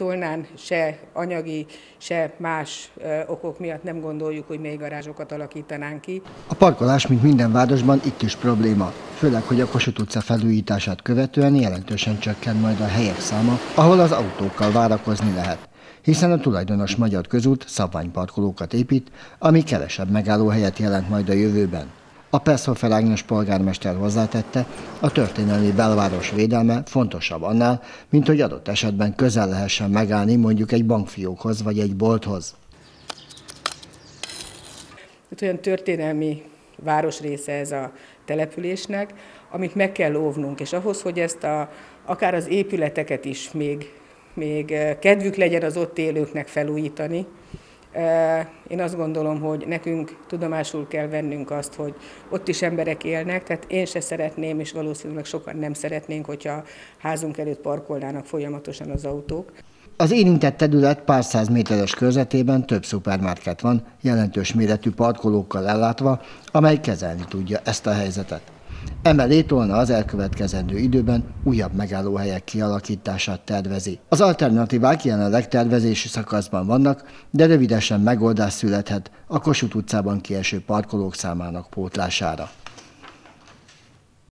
Tolnán se anyagi, se más okok miatt nem gondoljuk, hogy még garázsokat alakítanánk ki. A parkolás, mint minden városban, itt is probléma. Főleg, hogy a Kossuth utca felújítását követően jelentősen csökken majd a helyek száma, ahol az autókkal várakozni lehet hiszen a tulajdonos Magyar Közút szabványparkolókat épít, ami kevesebb megállóhelyet jelent majd a jövőben. A Perszhofer Ágnes polgármester hozzátette, a történelmi belváros védelme fontosabb annál, mint hogy adott esetben közel lehessen megállni mondjuk egy bankfiókhoz vagy egy bolthoz. Hát olyan történelmi városrésze ez a településnek, amit meg kell óvnunk, és ahhoz, hogy ezt a, akár az épületeket is még, még kedvük legyen az ott élőknek felújítani, én azt gondolom, hogy nekünk tudomásul kell vennünk azt, hogy ott is emberek élnek, tehát én se szeretném, és valószínűleg sokan nem szeretnénk, hogyha házunk előtt parkolnának folyamatosan az autók. Az érintett terület pár száz méteres körzetében több szupermarket van, jelentős méretű parkolókkal ellátva, amely kezelni tudja ezt a helyzetet. Emellé Tolna az elkövetkezendő időben újabb megállóhelyek kialakítását tervezi. Az alternatívák jelenleg tervezési szakaszban vannak, de rövidesen megoldás születhet a Kossuth utcában kieső parkolók számának pótlására.